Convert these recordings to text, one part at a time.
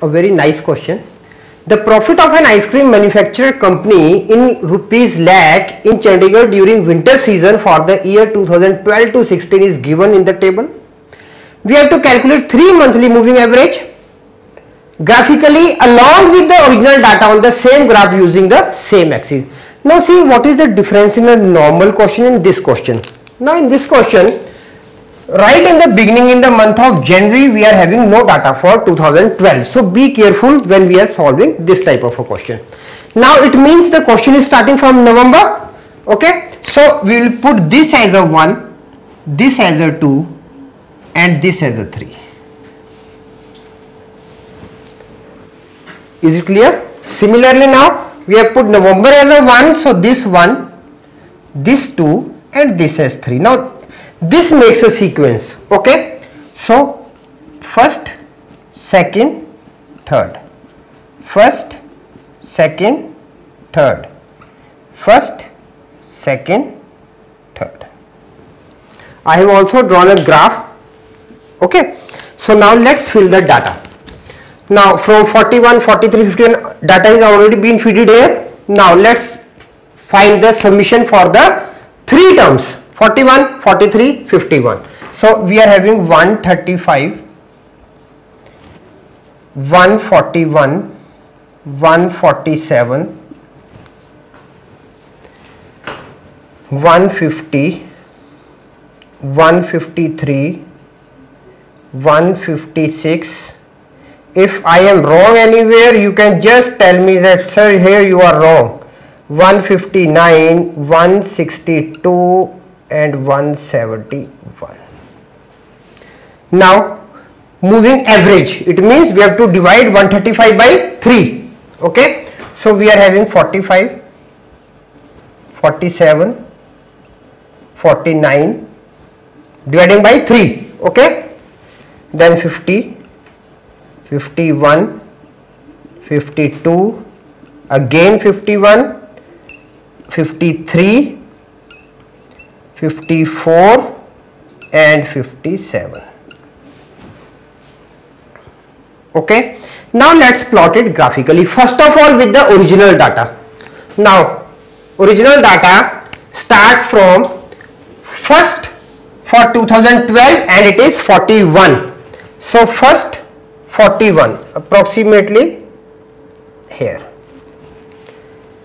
a very nice question. The profit of an ice cream manufacturer company in rupees lakh in Chandigarh during winter season for the year 2012 to 16 is given in the table. We have to calculate 3 monthly moving average graphically along with the original data on the same graph using the same axis. Now see what is the difference in a normal question and this question. Now in this question right in the beginning in the month of January we are having no data for 2012. So be careful when we are solving this type of a question. Now it means the question is starting from November. Okay. So we will put this as a 1, this as a 2 and this as a 3. Is it clear? Similarly now we have put November as a 1 so this 1, this 2 and this as 3. Now this makes a sequence okay. So first, second, third, first, second, third, first, second, third. I have also drawn a graph okay. So now let's fill the data. Now from 41, 43, 51 data is already been fed here. Now let's find the summation for the three terms 41, 43, 51. So we are having 135, 141, 147, 150, 153, 156, if I am wrong anywhere you can just tell me that sir here you are wrong 159 162 and 171 now moving average. It means we have to divide 135 by 3 okay? So we are having 45 47 49 dividing by 3 okay? Then 50 51 52 again 51 53 54 and 57 okay? Now let's plot it graphically. First of all with the original data. Now original data starts from first for 2012 and it is 41 so first 41 approximately here.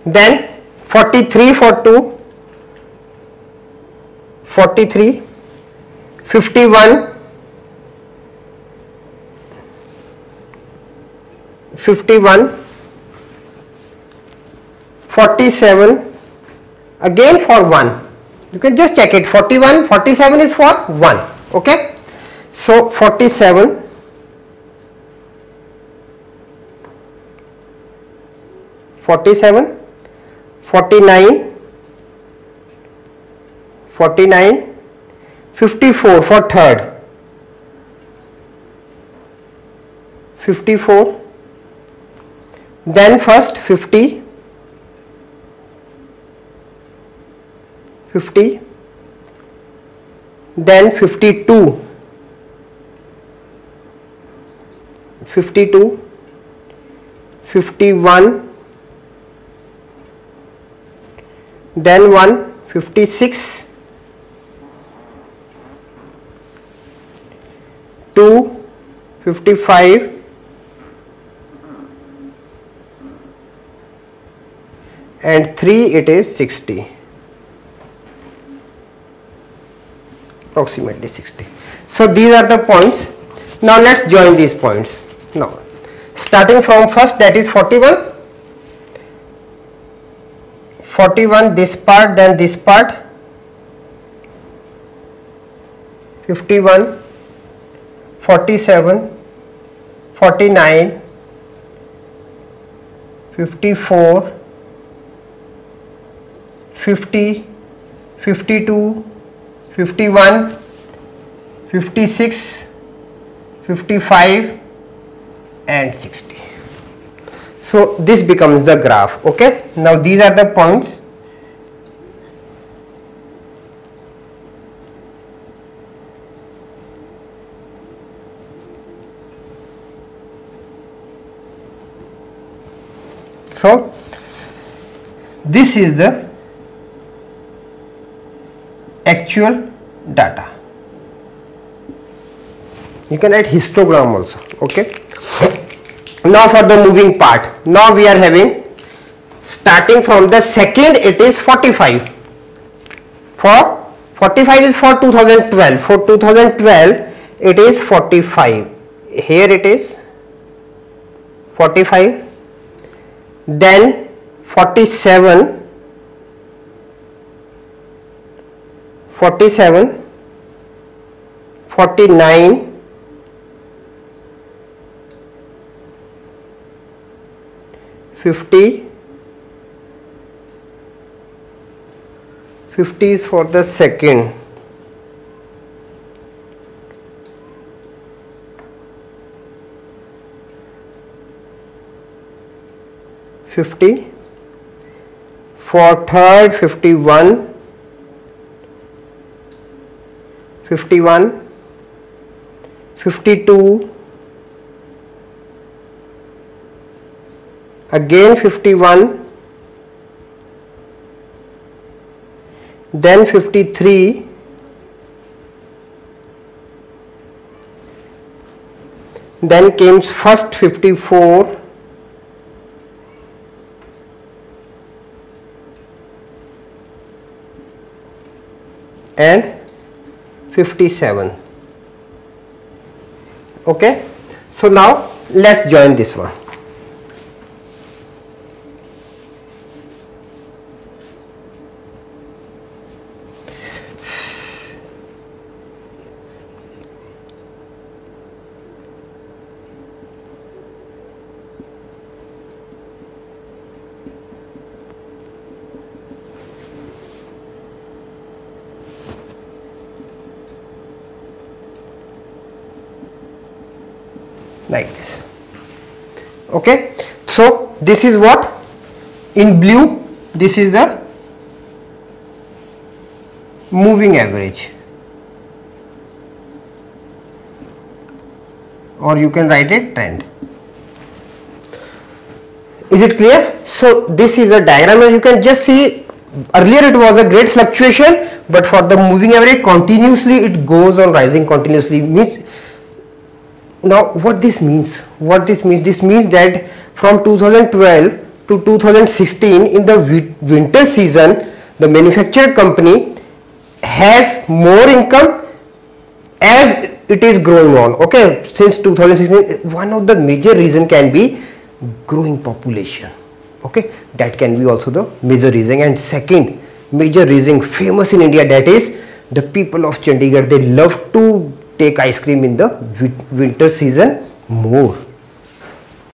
Then 43 for 2 43 51 51 47 again for 1 you can just check it. 41 47 is for 1 okay? So 47 47 49 49 54 for third. 54 then first 50 50 then 52 52 51 then 1 56 2 55 and 3 it is 60 approximately 60 so these are the points. Now let's join these points. Now starting from first that is 41 41 this part then this part. 51 47 49 54 50 52 51 56 55 and 60 so this becomes the graph okay? Now these are the points So this is the actual data. You can add histogram also. Okay. Now for the moving part. Now we are having starting from the second it is 45. For 45 is for 2012. For 2012 it is 45. Here it is 45 then 47 47 49 50 50 is for the second 50 for third 51 51 52 again 51 then 53 then came first 54 and 57 okay? So now let's join this one like this. Okay? So this is what? In blue this is the moving average. Or you can write it trend. Is it clear? So this is a diagram and you can just see earlier it was a great fluctuation but for the moving average continuously it goes on rising continuously means now what this means? What this means? This means that from 2012 to 2016 in the winter season the manufacturer company has more income as it is growing on. Okay since 2016 one of the major reason can be growing population. Okay that can be also the major reason. And second major reason famous in india that is the people of chandigarh they love to take ice cream in the winter season more